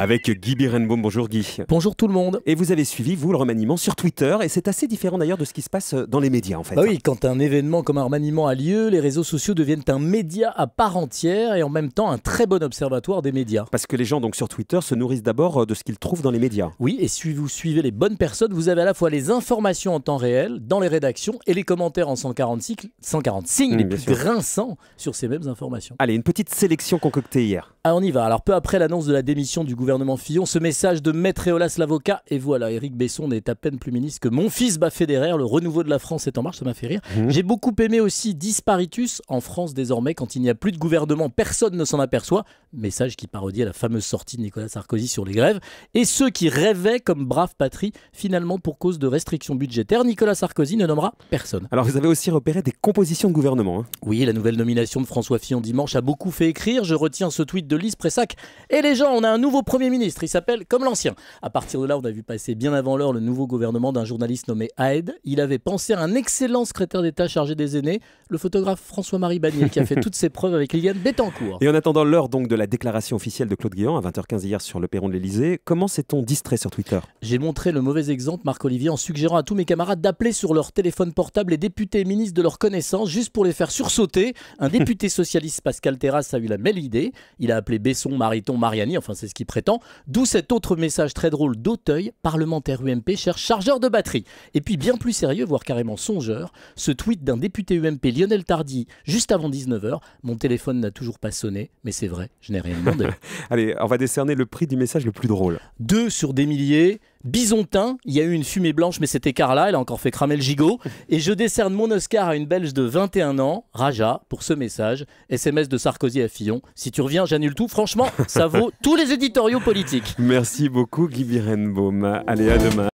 Avec Guy Birenbaum. Bonjour Guy. Bonjour tout le monde. Et vous avez suivi, vous, le remaniement sur Twitter, et c'est assez différent d'ailleurs de ce qui se passe dans les médias en fait. Bah oui, quand un événement comme un remaniement a lieu, les réseaux sociaux deviennent un média à part entière et en même temps un très bon observatoire des médias. Parce que les gens donc sur Twitter se nourrissent d'abord de ce qu'ils trouvent dans les médias. Oui, et si vous suivez les bonnes personnes, vous avez à la fois les informations en temps réel dans les rédactions et les commentaires en 140, cycles, 140 signes Mmh, les bien plus sûr. grinçants sur ces mêmes informations. Allez, une petite sélection concoctée hier. Ah, on y va. Alors, peu après l'annonce de la démission du gouvernement Fillon, ce message de Maître Eolas l'avocat, et voilà, Éric Besson n'est à peine plus ministre que mon fils bat Federer, le renouveau de la France est en marche, ça m'a fait rire. Mhm. J'ai beaucoup aimé aussi Disparitus, en France désormais, quand il n'y a plus de gouvernement, personne ne s'en aperçoit. Message qui parodiait la fameuse sortie de Nicolas Sarkozy sur les grèves. Et ceux qui rêvaient comme brave patrie, finalement, pour cause de restrictions budgétaires, Nicolas Sarkozy ne nommera personne. Alors vous avez aussi repéré des compositions de gouvernement. hein. Oui, la nouvelle nomination de François Fillon dimanche a beaucoup fait écrire. Je retiens ce tweet de Lise Pressac. Et les gens, on a un nouveau Premier ministre. Il s'appelle comme l'ancien. À partir de là, on a vu passer bien avant l'heure le nouveau gouvernement d'un journaliste nommé Haed. Il avait pensé à un excellent secrétaire d'État chargé des aînés, le photographe François-Marie Bagné, qui a fait toutes ses preuves avec Liliane Bettencourt. Et en attendant l'heure donc de la déclaration officielle de Claude Guéant à 20h15 hier sur le perron de l'Elysée, comment s'est-on distrait sur Twitter? J'ai montré le mauvais exemple, Marc-Olivier, en suggérant à tous mes camarades d'appeler sur leur téléphone portable les députés et ministres de leur connaissance, juste pour les faire sursauter. Un député socialiste, Pascal Terrasse, a eu la même idée. Il a appelé Besson, Mariton, Mariani, enfin c'est ce qu'il prétend. D'où cet autre message très drôle d'Auteuil, parlementaire UMP cherche chargeur de batterie. Et puis bien plus sérieux, voire carrément songeur, ce tweet d'un député UMP, Lionel Tardy, juste avant 19h. Mon téléphone n'a toujours pas sonné, mais c'est vrai, je n'ai rien demandé. Allez, on va décerner le prix du message le plus drôle. Deux sur des milliers. Bisontin, il y a eu une fumée blanche, mais c'était Carla, elle a encore fait cramer le gigot. Et je décerne mon Oscar à une Belge de 21 ans, Raja, pour ce message. SMS de Sarkozy à Fillon. Si tu reviens, j'annule tout. Franchement, ça vaut tous les éditoriaux politiques. Merci beaucoup Guy Birenbaum. Allez, à demain.